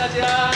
大家。